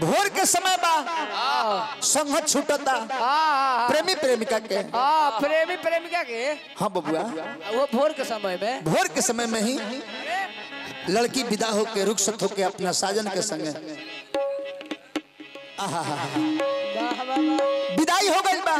भोर के समय बा। संघ छूटता। हाँ प्रेमी प्रेमिका के। आ, प्रेमी प्रेमिका के। हाँ बबुआ। वो भोर के समय में। भोर के समय में ही लड़की विदा होके रुखसत होके अपना साजन के संगे। आहा हा वाह। विदाई हो गई बा।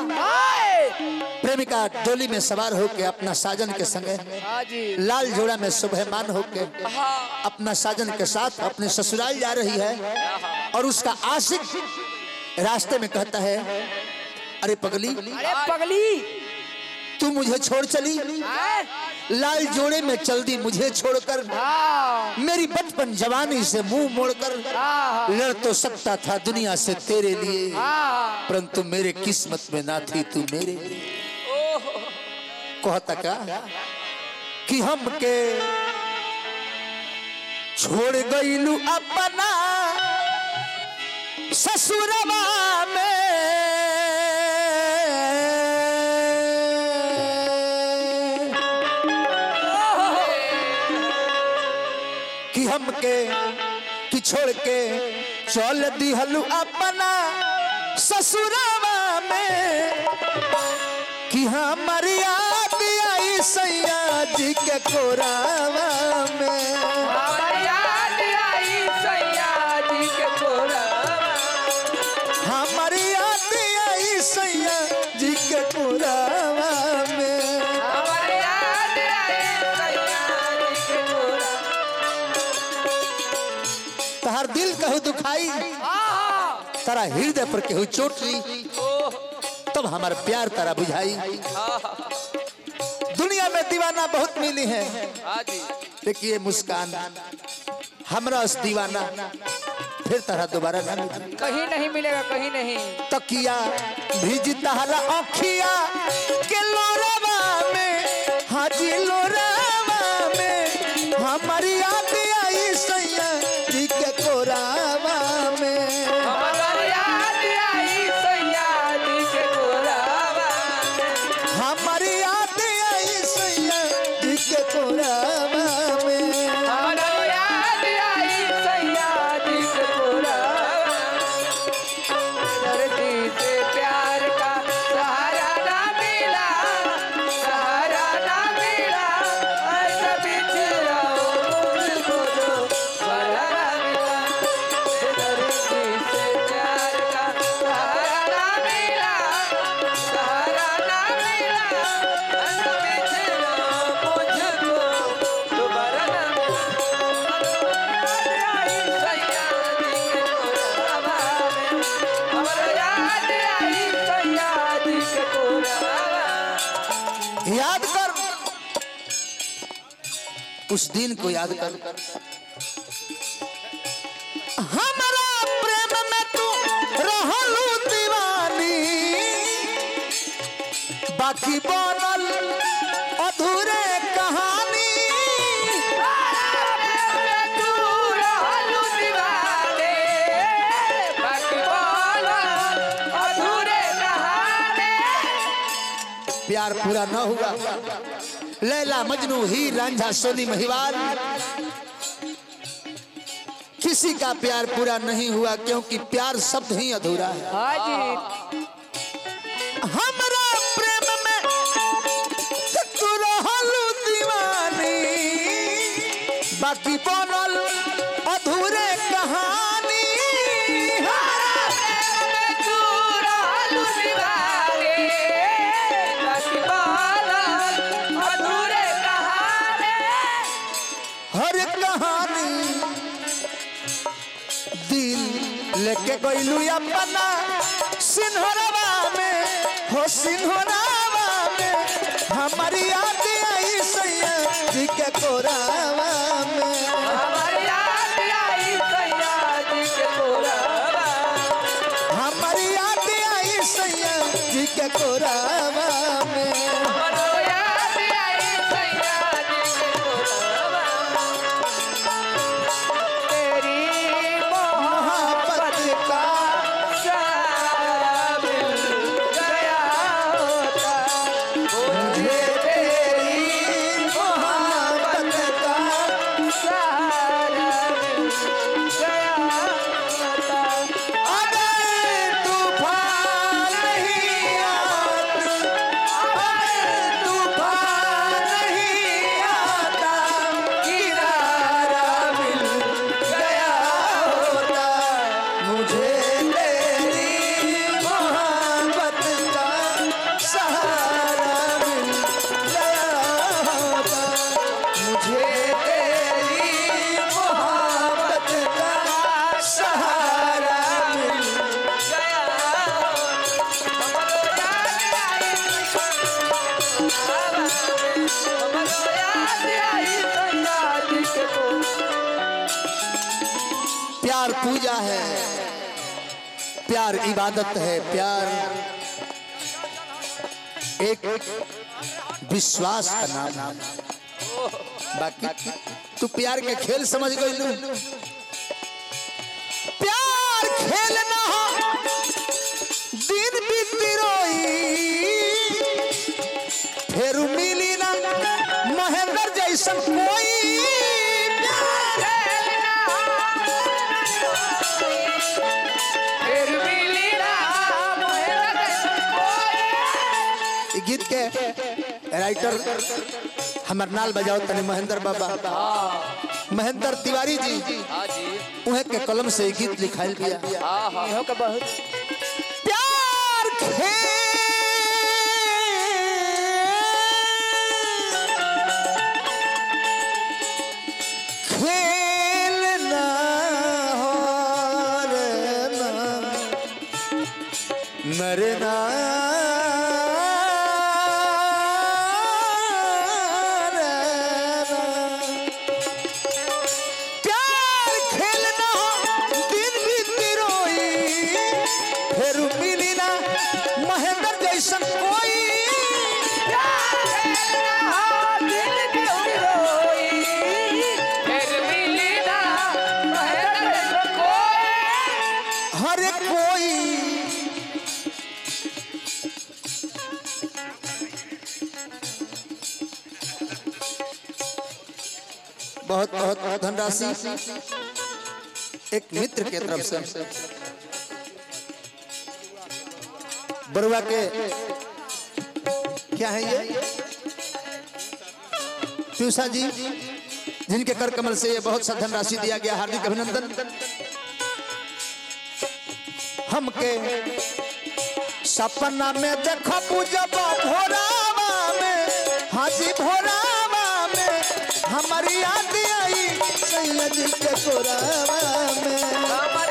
प्रेमिका डोली में सवार होके अपना साजन के संगे हाँ लाल जोड़ा में सुबहमान होके हाँ अपना साजन के साथ अपने ससुराल जा रही है और उसका आशिक रास्ते में कहता है अरे पगली अरे पगली। तू मुझे छोड़ चली। हाय! लाल जोड़े में चल दी मुझे छोड़कर। हाँ। मेरी बचपन जवानी से मुँह मोड़कर। हाँ। लड़ तो सकता था दुनिया से तेरे लिए। हाँ। परंतु मेरे किस्मत में ना थी तू मेरे लिए। कहता का कि हम के छोड़ गईलू अपना ससुरवा में। कि कि छोड़ के चल दी दिहलू अपना ससुरवा में। कि हमर याद आई सैया जी के कोरावा में। सैया हाँ तारा हृदय पर केहू चोट ली तब हमार प्यार तारा बुझाई। दुनिया में दीवाना बहुत मिली है देखिए मुस्कान। हमरा उस दीवाना फिर तरह दोबारा ना मिली। कहीं नहीं मिलेगा कहीं नहीं। तकिया भीज तहरा अखिया के लोरवा जी याद कर। उस दिन को याद कर। हमारा प्रेम में तू रहलू दीवानी। बाकी बनल अधूरे कहानी पूरा न हुआ लैला मजनू ही रांझा सोनी महिवाल। किसी का प्यार पूरा नहीं हुआ क्योंकि प्यार शब्द ही अधूरा है। हमरा प्रेम में तू दीवानी। बाकी बनल लेके गईलू अपना सिन्हरवा में हो सिन्हरवा में। हमारी याद आई सैया जी के कोरावा में। हमारी याद आई सैया जी के कोरावा। में प्यार पूजा है। प्यार इबादत है, प्यार। एक विश्वास का नाम बाकी तू प्यार के खेल समझ गई के राइटर हमर नाल बजाओ तने महेंद्र बाबा। महेंद्र तिवारी जी उहे के कलम से गीत लिखाइल बिया हाँ इहो के बहुत प्यार खेल खेल हर कोई। बहुत बहुत धनराशि एक मित्र के तरफ़ से। बरुआ के, क्या है ये? पीयूषा जी, जिनके कर कमल से ये बहुत सा धनराशि दिया गया, हार्दिक अभिनंदन। हमके सपना में देखो जब भोरावा में, हाजी भोरावा में, हमारी याद आई सैयद के गोरावा में।